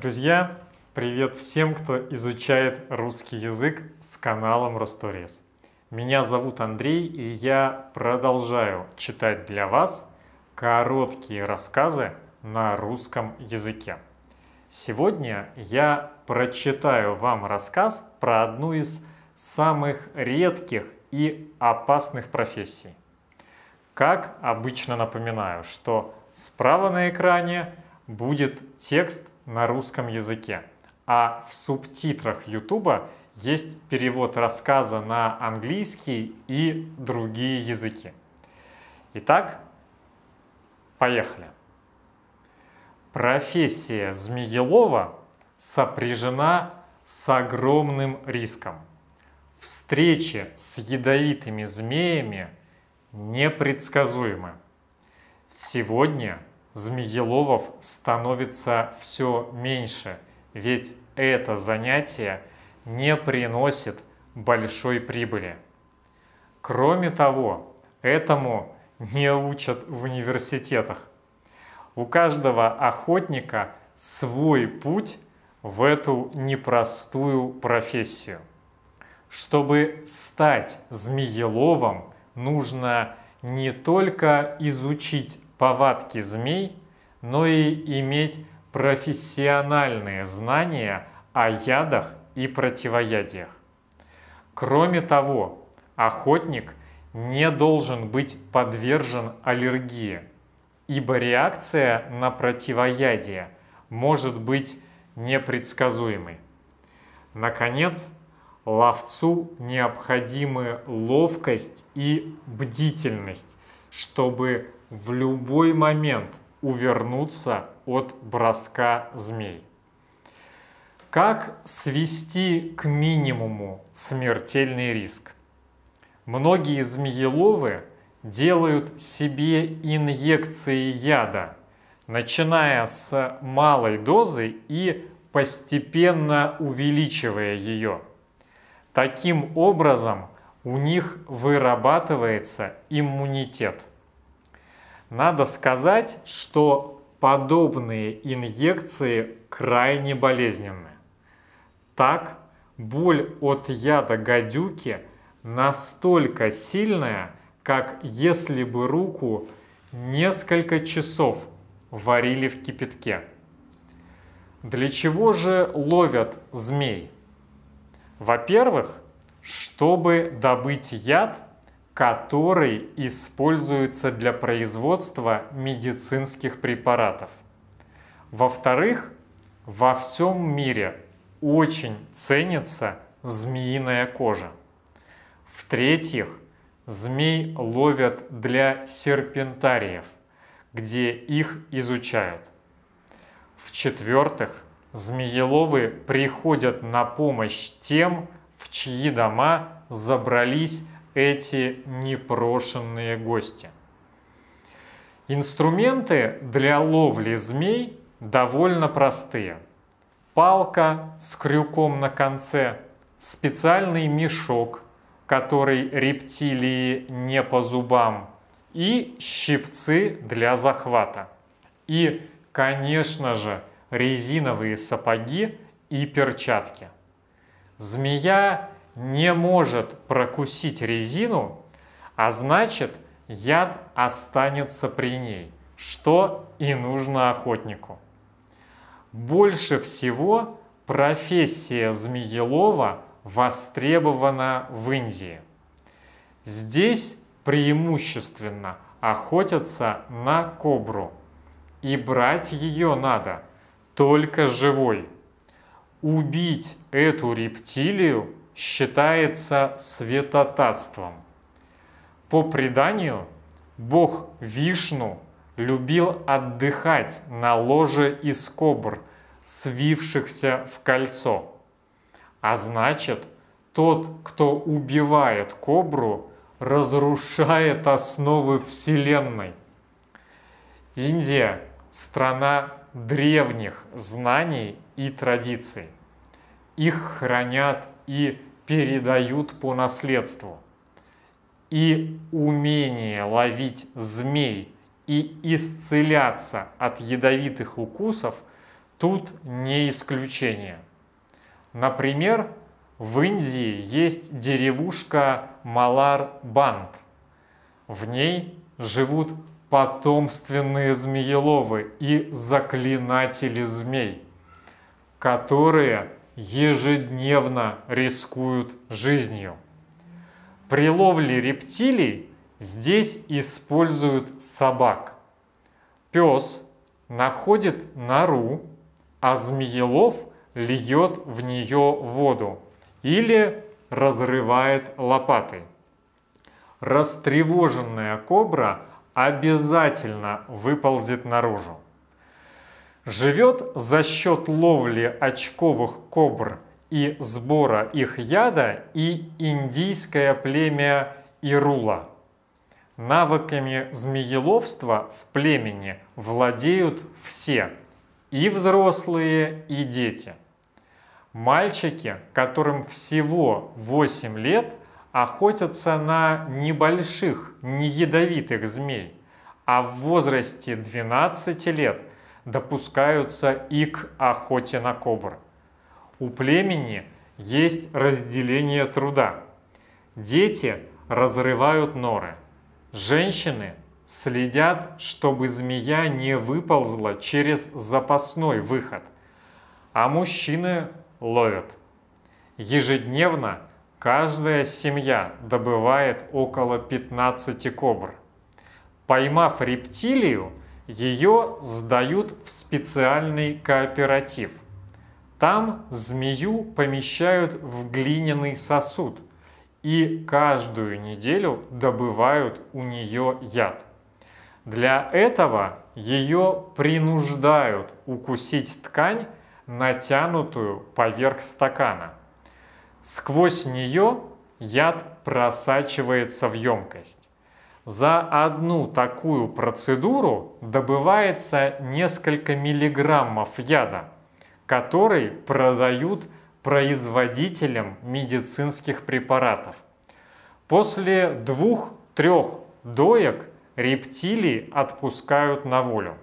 Друзья, привет всем, кто изучает русский язык с каналом Росторис. Меня зовут Андрей, и я продолжаю читать для вас короткие рассказы на русском языке. Сегодня я прочитаю вам рассказ про одну из самых редких и опасных профессий. Как обычно напоминаю, что справа на экране будет текст на русском языке, а в субтитрах YouTube есть перевод рассказа на английский и другие языки. Итак, поехали. Профессия Змеелова сопряжена с огромным риском. Встречи с ядовитыми змеями непредсказуемы. Сегодня змееловов становится все меньше, ведь это занятие не приносит большой прибыли. Кроме того, этому не учат в университетах. У каждого охотника свой путь в эту непростую профессию. Чтобы стать змееловом, нужно не только изучить повадки змей, но и иметь профессиональные знания о ядах и противоядиях. Кроме того, охотник не должен быть подвержен аллергии, ибо реакция на противоядие может быть непредсказуемой. Наконец, ловцу необходимы ловкость и бдительность, чтобы в любой момент увернуться от броска змей. Как свести к минимуму смертельный риск? Многие змееловы делают себе инъекции яда, начиная с малой дозы и постепенно увеличивая ее. Таким образом, у них вырабатывается иммунитет. Надо сказать, что подобные инъекции крайне болезненны. Так, боль от яда гадюки настолько сильная, как если бы руку несколько часов варили в кипятке. Для чего же ловят змей? Во-первых, чтобы добыть яд – который используется для производства медицинских препаратов. Во-вторых, во всем мире очень ценится змеиная кожа. В-третьих, змей ловят для серпентариев, где их изучают. В-четвертых, змееловы приходят на помощь тем, в чьи дома забрались эти непрошенные гости. Инструменты для ловли змей довольно простые. Палка с крюком на конце, специальный мешок, который рептилии не по зубам, и щипцы для захвата. И, конечно же, резиновые сапоги и перчатки. Змея не может прокусить резину, а значит яд останется при ней, что и нужно охотнику. Больше всего профессия змеелова востребована в Индии. Здесь преимущественно охотятся на кобру, и брать ее надо только живой. Убить эту рептилию считается святотатством. По преданию, бог Вишну любил отдыхать на ложе из кобр, свившихся в кольцо. А значит, тот, кто убивает кобру, разрушает основы Вселенной. Индия – страна древних знаний и традиций. Их хранят и передают по наследству. И умение ловить змей и исцеляться от ядовитых укусов тут не исключение. Например, в Индии есть деревушка Малар-Банд. В ней живут потомственные змееловы и заклинатели змей, которые ежедневно рискуют жизнью. При ловле рептилий здесь используют собак. Пес находит нору, а змеелов льет в нее воду или разрывает лопатой. Растревоженная кобра обязательно выползет наружу. Живет за счет ловли очковых кобр и сбора их яда и индийское племя Ирула. Навыками змееловства в племени владеют все, и взрослые, и дети. Мальчики, которым всего 8 лет, охотятся на небольших, неядовитых змей, а в возрасте 12 лет допускаются и к охоте на кобр. У племени есть разделение труда. Дети разрывают норы – Женщины следят, чтобы змея не выползла через запасной выход, а мужчины ловят. Ежедневно каждая семья добывает около 15 кобр. Поймав рептилию, ее сдают в специальный кооператив. Там змею помещают в глиняный сосуд – и каждую неделю добывают у нее яд. Для этого ее принуждают укусить ткань, натянутую поверх стакана. Сквозь нее яд просачивается в емкость. За одну такую процедуру добывается несколько миллиграммов яда, который продают производителем медицинских препаратов. После двух-трех доек рептилии отпускают на волю.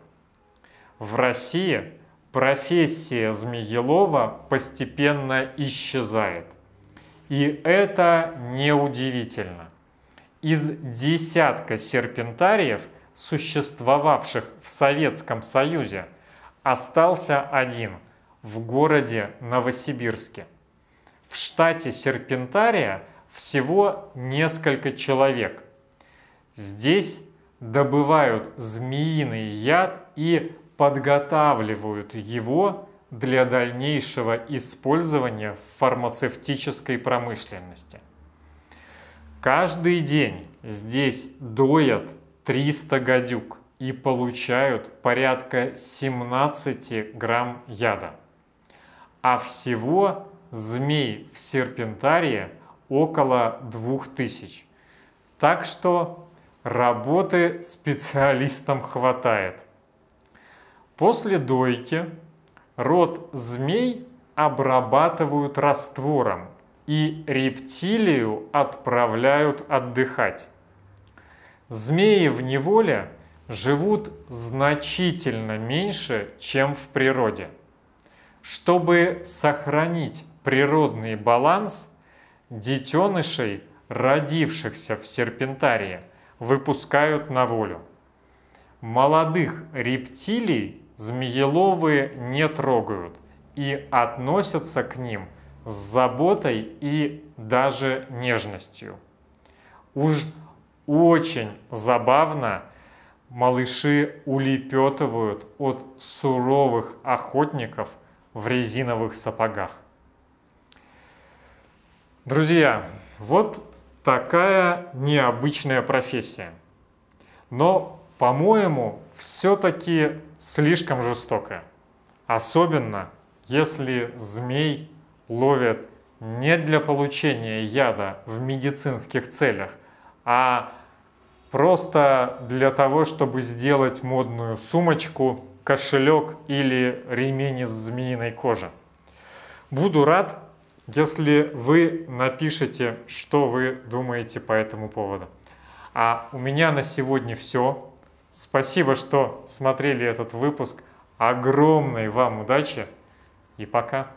В России профессия змеелова постепенно исчезает. И это неудивительно. Из десятка серпентариев, существовавших в Советском Союзе, остался один – в городе Новосибирске. В штате Серпентария всего несколько человек. Здесь добывают змеиный яд и подготавливают его для дальнейшего использования в фармацевтической промышленности. Каждый день здесь доят 300 гадюк и получают порядка 17 грамм яда а всего змей в серпентарии около 2000. Так что работы специалистам хватает. После дойки рот змей обрабатывают раствором и рептилию отправляют отдыхать. Змеи в неволе живут значительно меньше, чем в природе. Чтобы сохранить природный баланс, детенышей, родившихся в серпентарии, выпускают на волю. Молодых рептилий змееловые не трогают и относятся к ним с заботой и даже нежностью. Уж очень забавно малыши улепетывают от суровых охотников – в резиновых сапогах. Друзья, вот такая необычная профессия. Но, по-моему, все-таки слишком жестокая. Особенно, если змей ловят не для получения яда в медицинских целях, а просто для того, чтобы сделать модную сумочку кошелек или ремень из змеиной кожи. Буду рад, если вы напишите, что вы думаете по этому поводу. А у меня на сегодня все. Спасибо, что смотрели этот выпуск. огромной вам удачи и пока!